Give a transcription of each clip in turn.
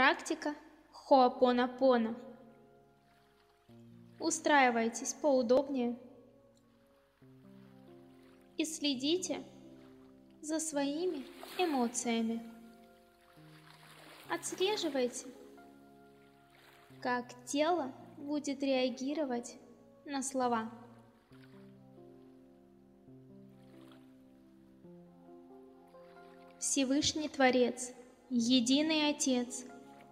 Практика Хоапонапона. Устраивайтесь поудобнее и следите за своими эмоциями. Отслеживайте, как тело будет реагировать на слова. Всевышний Творец, Единый Отец,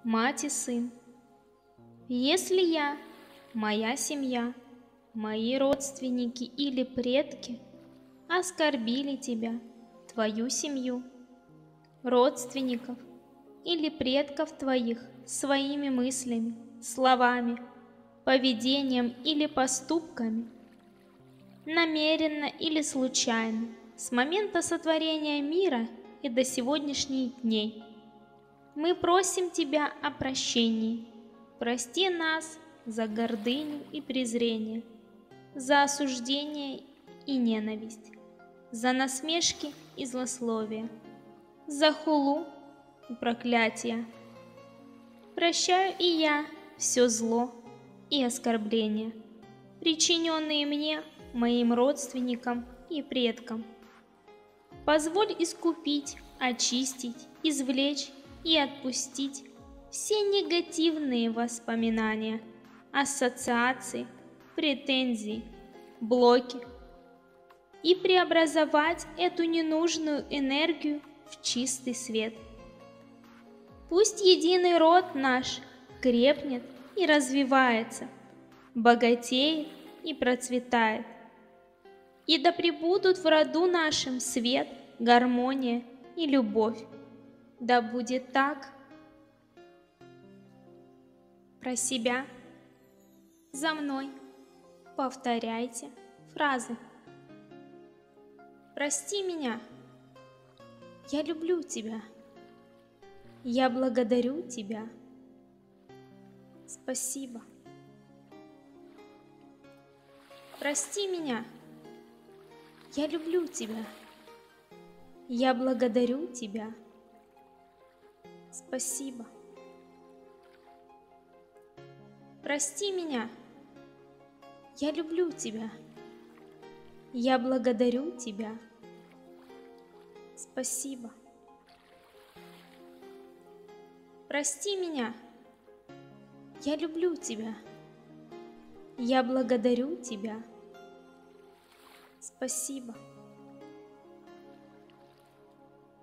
Мать и Сын. Если я, моя семья, мои родственники или предки оскорбили тебя, твою семью, родственников или предков твоих своими мыслями, словами, поведением или поступками, намеренно или случайно, с момента сотворения мира и до сегодняшних дней. Мы просим Тебя о прощении. Прости нас за гордыню и презрение, за осуждение и ненависть, за насмешки и злословие, за хулу и проклятие. Прощаю и я все зло и оскорбления, причиненные мне, моим родственникам и предкам. Позволь искупить, очистить, извлечь и отпустить все негативные воспоминания, ассоциации, претензии, блоки и преобразовать эту ненужную энергию в чистый свет. Пусть единый род наш крепнет и развивается, богатеет и процветает. И да пребудут в роду нашем свет, гармония и любовь. Да будет так. Про себя. За мной. Повторяйте фразы. Прости меня. Я люблю тебя. Я благодарю тебя. Спасибо. Прости меня. Я люблю тебя. Я благодарю тебя. Спасибо. Прости меня. Я люблю тебя. Я благодарю тебя. Спасибо. Прости меня. Я люблю тебя. Я благодарю тебя. Спасибо.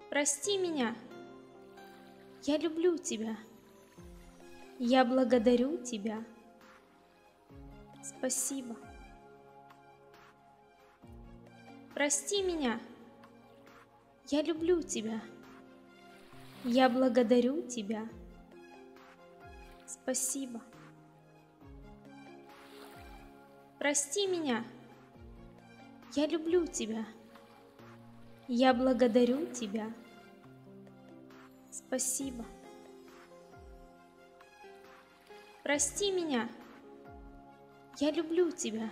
Прости меня. Я люблю тебя. Я благодарю тебя. Спасибо. Прости меня. Я люблю тебя. Я благодарю тебя. Спасибо. Прости меня. Я люблю тебя. Я благодарю тебя. Спасибо. Прости меня. Я люблю тебя.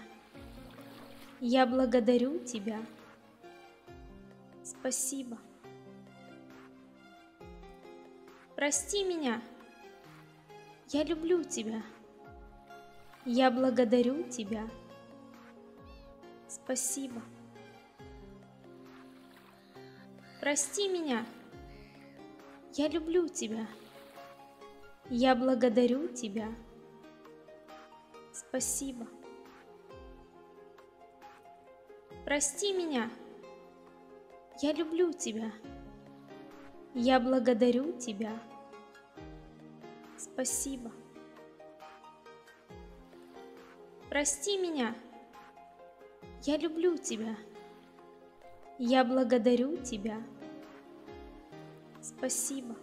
Я благодарю тебя. Спасибо. Прости меня. Я люблю тебя. Я благодарю тебя. Спасибо. Прости меня. Я люблю тебя. Я благодарю тебя. Спасибо. Прости меня. Я люблю тебя. Я благодарю тебя. Спасибо. Прости меня. Я люблю тебя. Я благодарю тебя. Спасибо.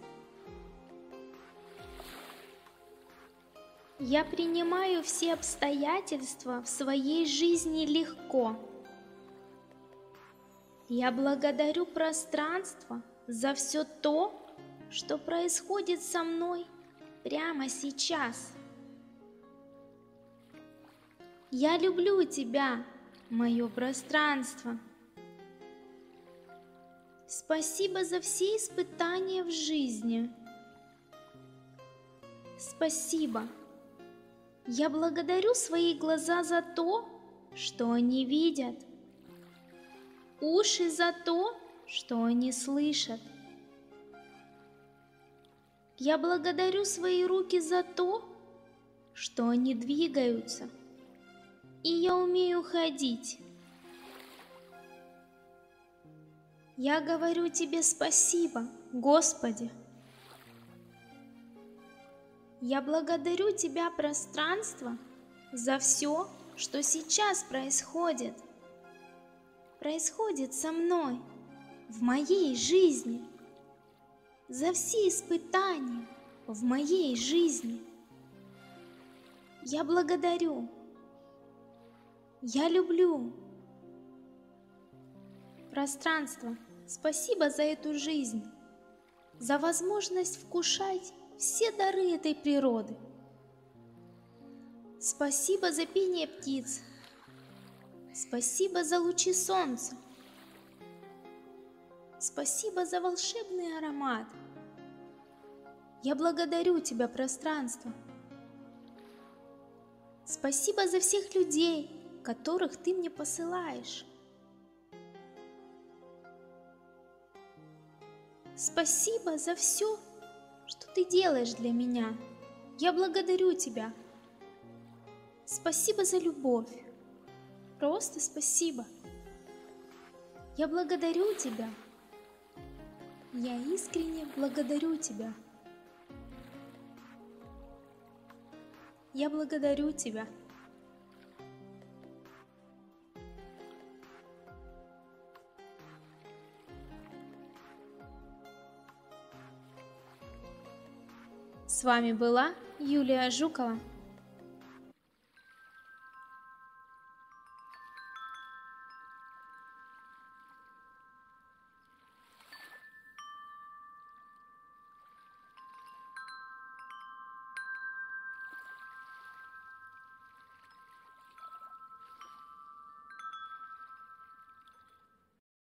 Я принимаю все обстоятельства в своей жизни легко. Я благодарю пространство за все то, что происходит со мной прямо сейчас. Я люблю тебя, мое пространство. Спасибо за все испытания в жизни. Спасибо. Я благодарю свои глаза за то, что они видят, уши за то, что они слышат. Я благодарю свои руки за то, что они двигаются, и я умею ходить. Я говорю тебе спасибо, Господи. Я благодарю Тебя, пространство, за все, что сейчас происходит. Происходит со мной, в моей жизни. За все испытания в моей жизни. Я благодарю. Я люблю. Пространство, спасибо за эту жизнь, за возможность вкушать все дары этой природы. Спасибо за пение птиц. Спасибо за лучи солнца. Спасибо за волшебный аромат. Я благодарю тебя, пространство. Спасибо за всех людей, которых ты мне посылаешь. Спасибо за все, что ты делаешь для меня. Я благодарю тебя. Спасибо за любовь. Просто спасибо. Я благодарю тебя. Я искренне благодарю тебя. Я благодарю тебя. С вами была Юлия Жукова.